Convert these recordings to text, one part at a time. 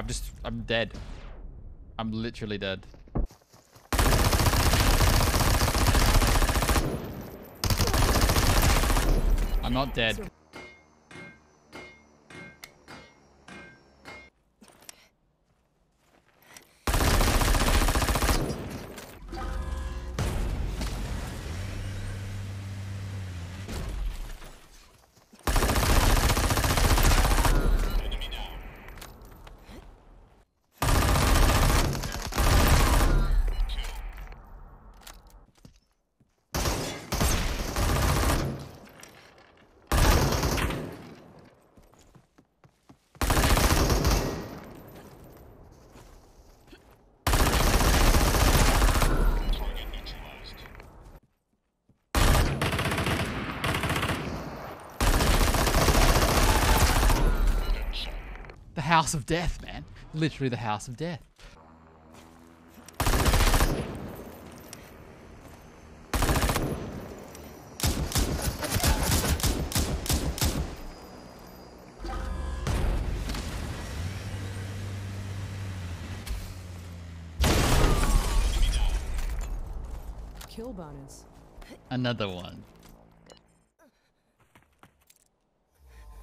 I'm just, I'm dead. I'm literally dead. I'm not dead. House of death, man. Literally the house of death. Kill bonus. Another one.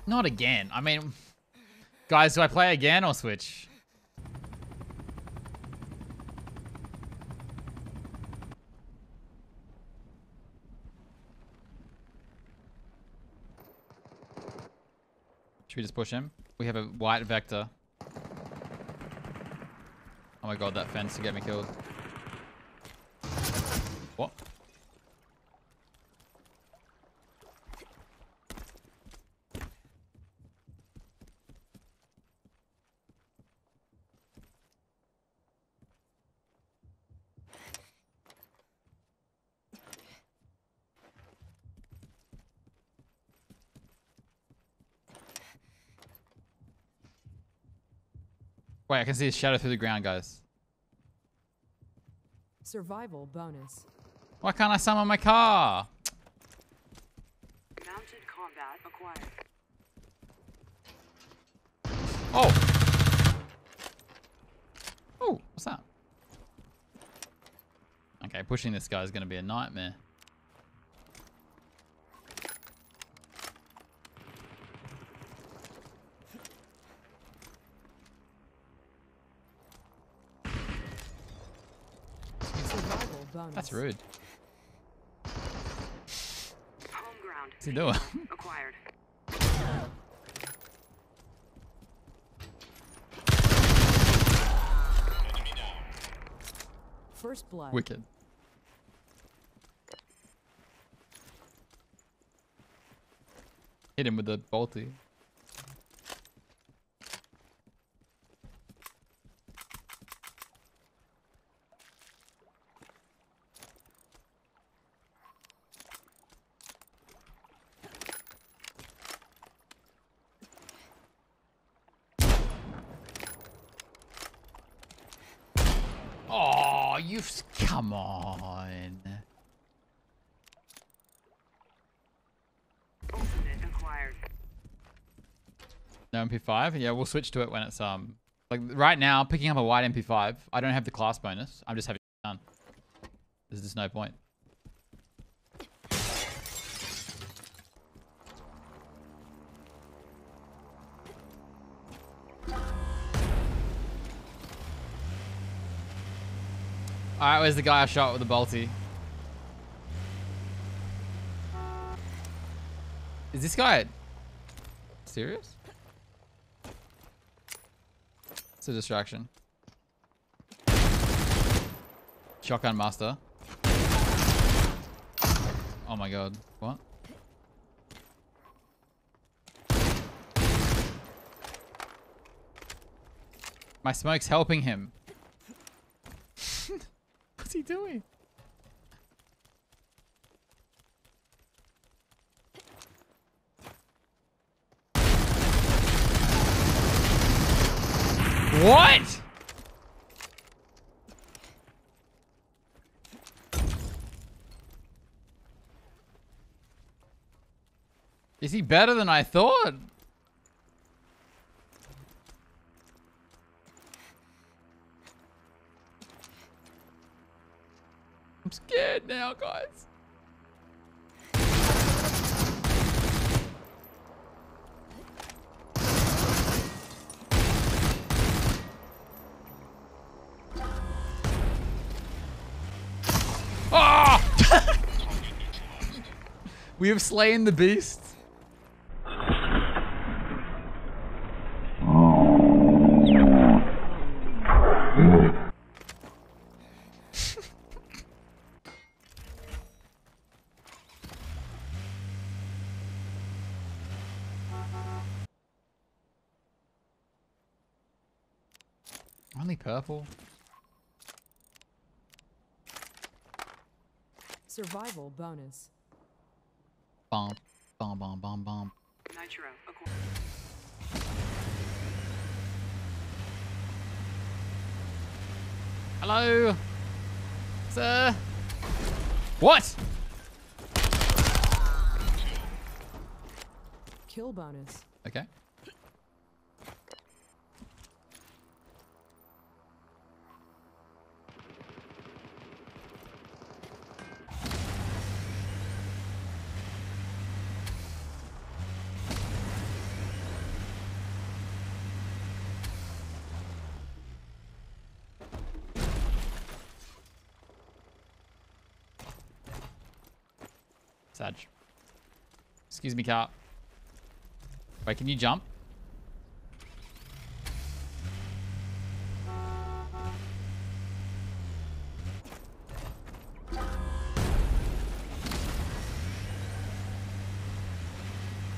Not again. I mean, guys, do I play again or switch? Should we just push him? We have a white vector. Oh my god, that fence to get me killed. Wait, I can see his shadow through the ground, guys. Survival bonus. Why can't I summon my car? Mounted combat acquired. Oh. Oh, what's that? Okay, pushing this guy is going to be a nightmare. Survival bonus. That's rude. Home ground. What's he doing? Acquired. First blood. Wicked. Hit him with the bolty. Oh, you have come on. No MP5? Yeah, we'll switch to it when it's um like right now picking up a white MP5. I don't have the class bonus. I'm just having done. There's just no point. Alright, where's the guy I shot with the bolty? Is this guy serious? It's a distraction. Shotgun master. Oh my god. What? My smoke's helping him. He doing? What? Is he better than I thought? I'm scared now, guys. Ah! we have slain the beast. Only purple. Survival bonus. Bomb, bomb, bomb, bomb, bomb. Nitro acquired. Hello, sir. What? Kill bonus. Okay. Sag. Excuse me, car. Wait, can you jump?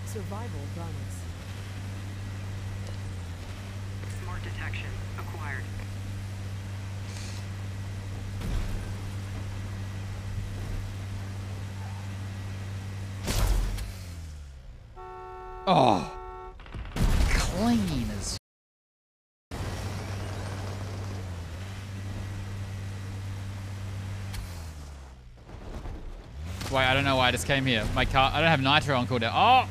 Survival bonus. Smart detection acquired. Oh. Clean as. Wait, I don't know why I just came here. My car. I don't have nitro on cooldown. Oh!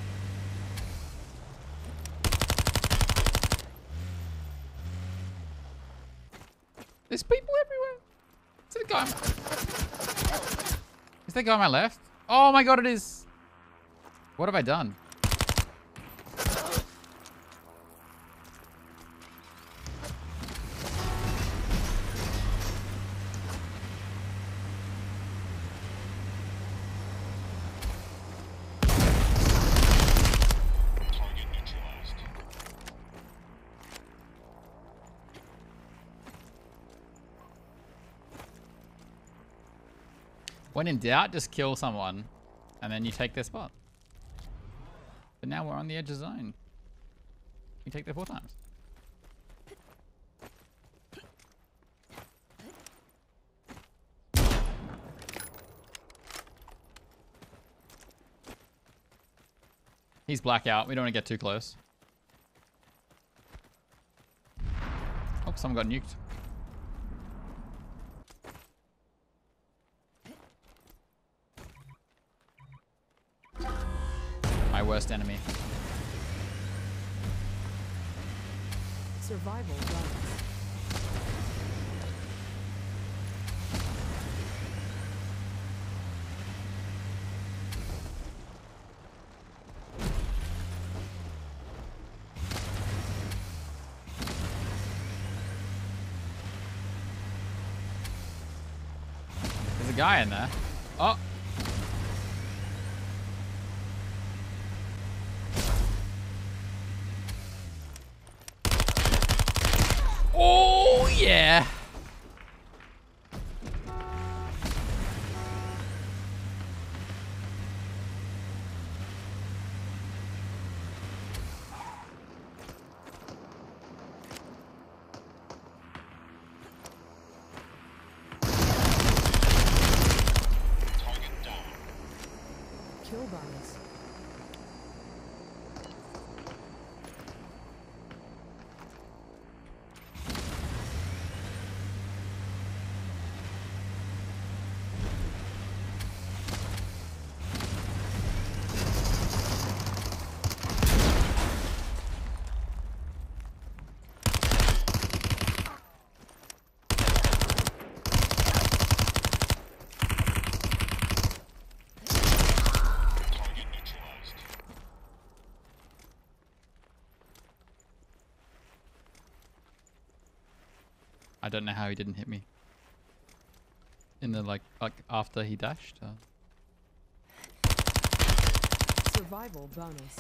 There's people everywhere. Is a guy? Is that guy on my left? Oh my god, it is. What have I done? When in doubt, just kill someone, and then you take their spot. But now we're on the edge of zone. You take their four times. He's blackout. We don't want to get too close. Oh, someone got nuked. Worst enemy. Survival a guy in there. Oh, yeah. Kill bonus. I don't know how he didn't hit me. In the like like after he dashed. Uh, Survival bonus.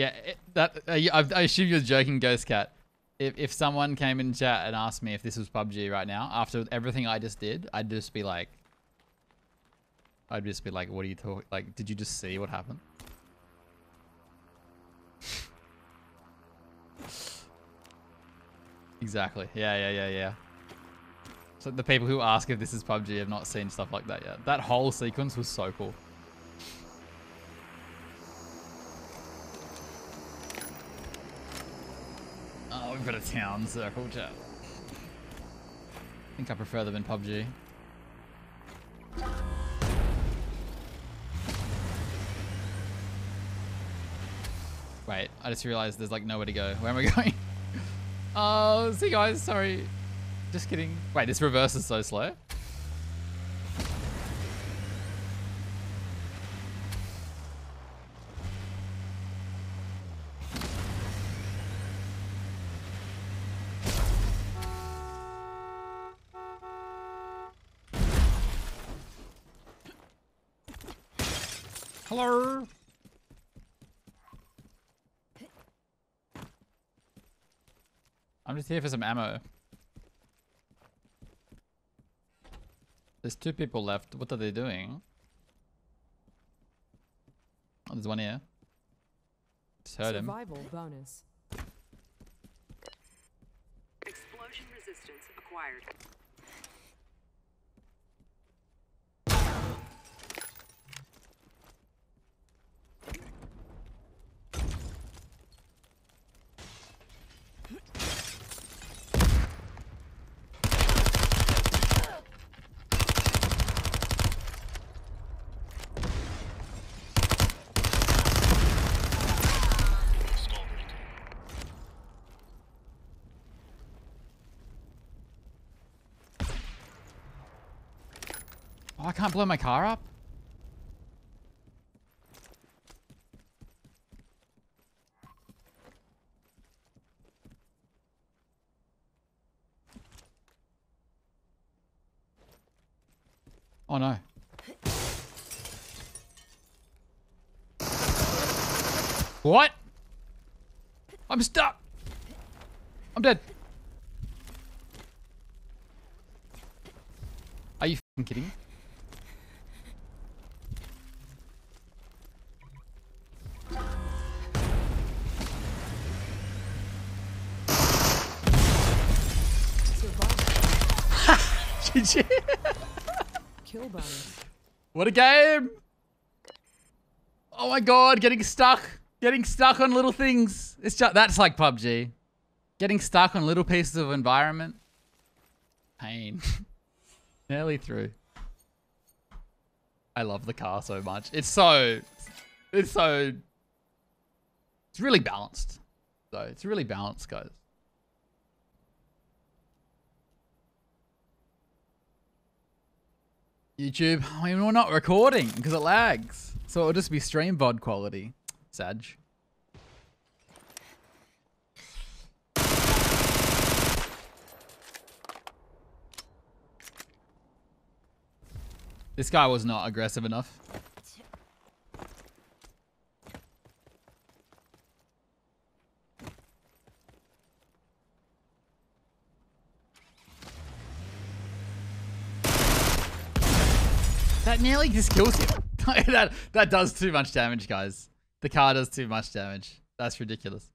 Yeah, that uh, I, I assume you're joking, Ghost Cat. If if someone came in chat and asked me if this was PUBG right now, after everything I just did, I'd just be like, I'd just be like, what are you talking? Like, did you just see what happened? exactly. Yeah, yeah, yeah, yeah. So the people who ask if this is PUBG have not seen stuff like that yet. That whole sequence was so cool. We've got a town circle chat. I think I prefer them in PUBG. Wait, I just realized there's like nowhere to go. Where am I going? Oh, see guys, sorry. Just kidding. Wait, this reverse is so slow. Hello. I'm just here for some ammo. There's two people left. What are they doing? Oh, there's one here. Just heard him. Survival bonus. Explosion resistance acquired. I can't blow my car up? Oh no. What? I'm stuck. I'm dead. Are you kidding? GG. Kill. What a game! Oh my god, getting stuck. Getting stuck on little things. It's just that's like PUBG. Getting stuck on little pieces of environment. Pain. Nearly through. I love the car so much. It's so it's so it's really balanced. So it's really balanced, guys. YouTube, I mean, we're not recording because it lags. So it'll just be stream VOD quality. Sag. This guy was not aggressive enough. That nearly just kills him. that that does too much damage, guys. The car does too much damage. That's ridiculous.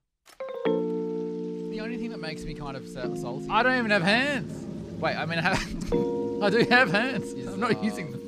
The only thing that makes me kind of salty. I don't even have hands. Wait, I mean, I have. I do have hands. I'm not uh, using them.